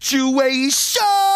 Situation.